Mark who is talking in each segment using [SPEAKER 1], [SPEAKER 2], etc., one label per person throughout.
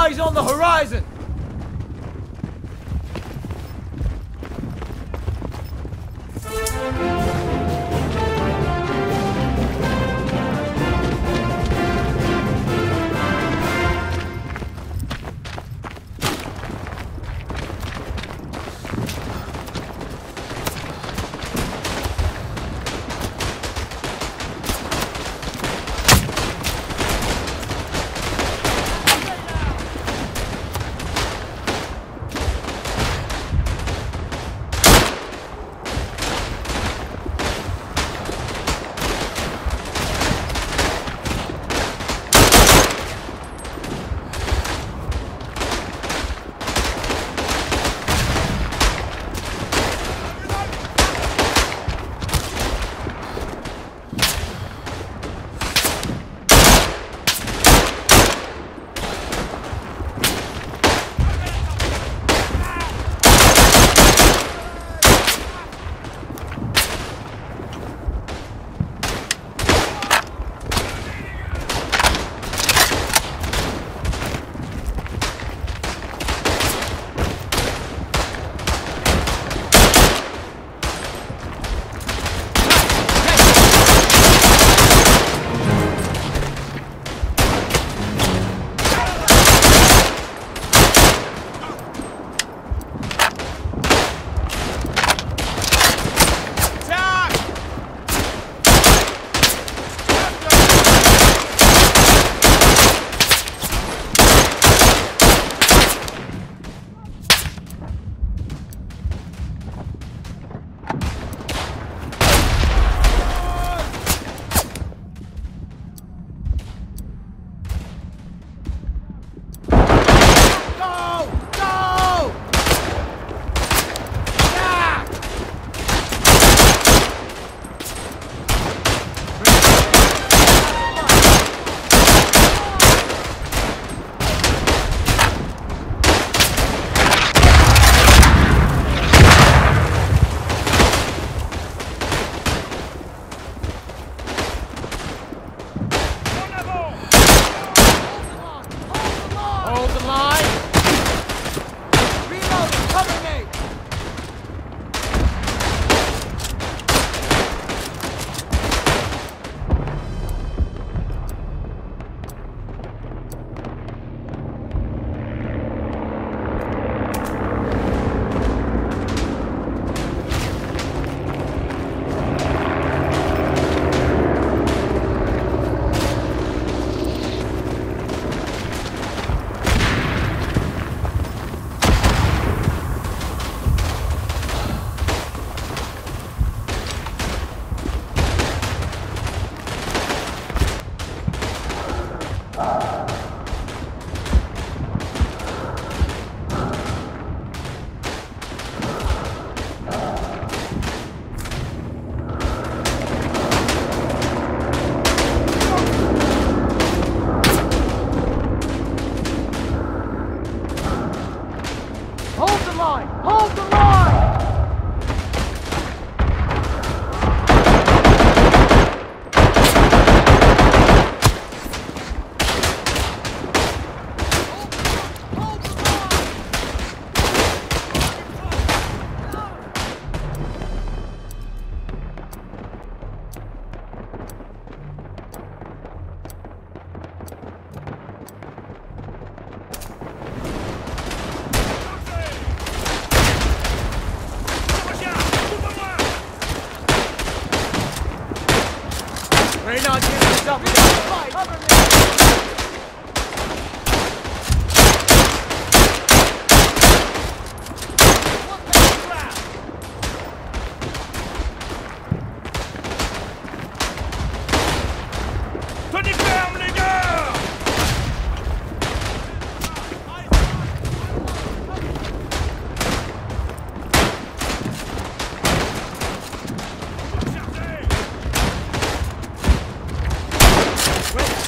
[SPEAKER 1] Eyes on the horizon!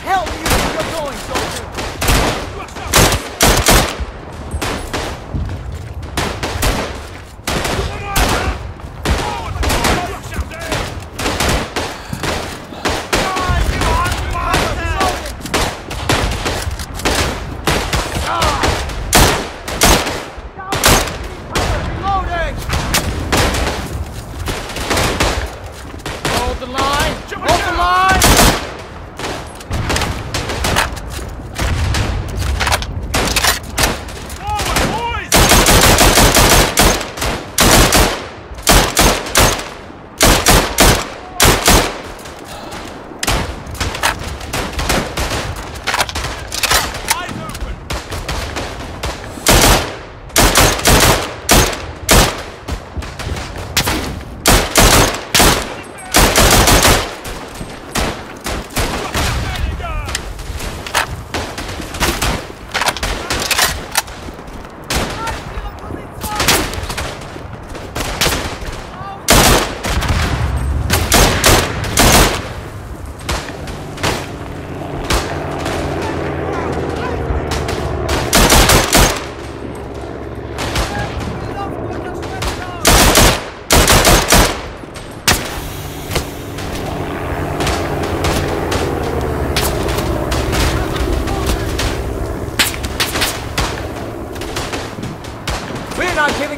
[SPEAKER 1] Help me! You're going, soldier!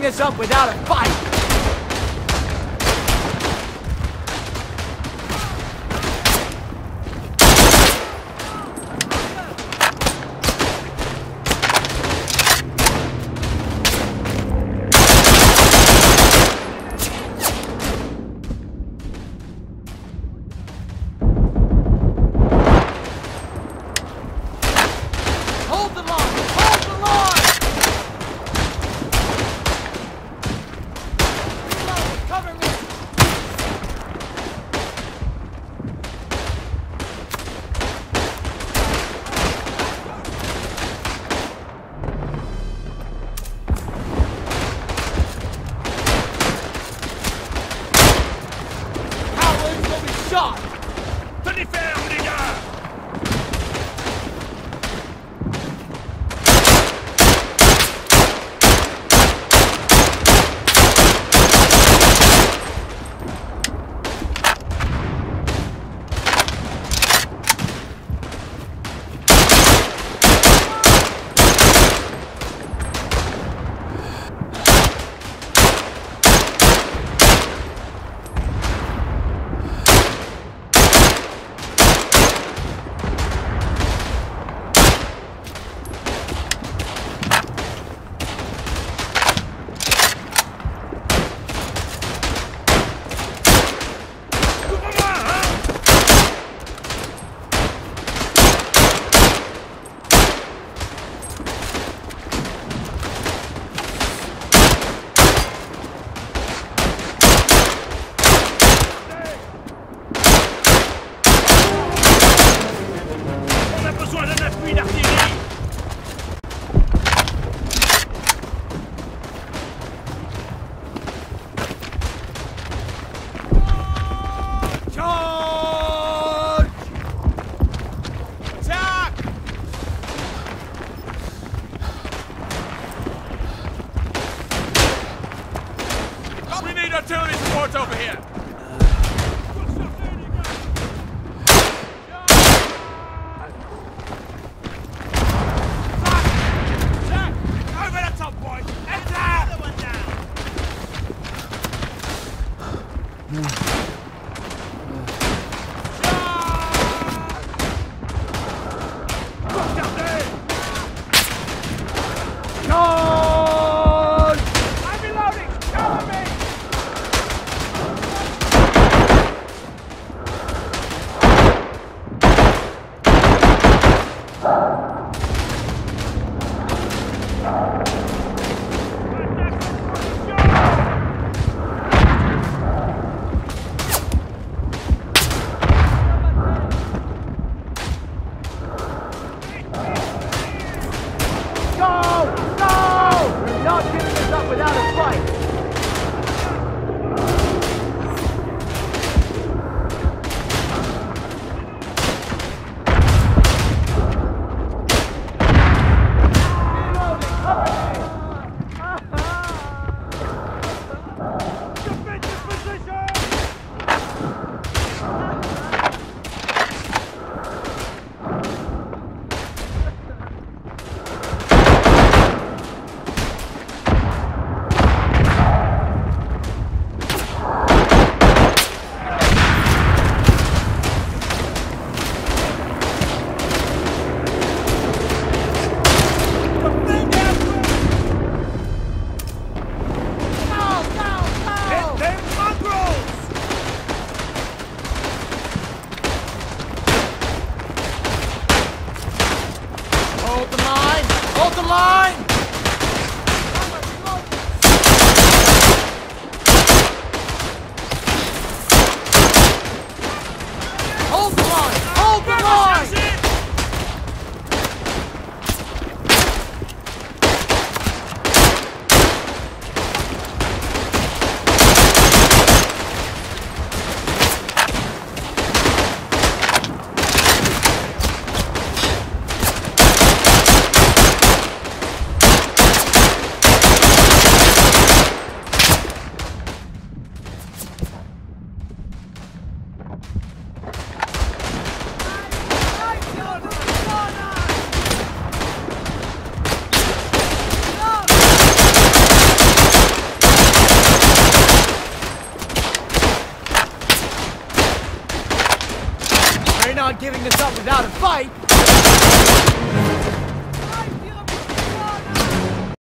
[SPEAKER 1] This up without a fight! Hold the line! Hold the line! Hold the line! Without a fight!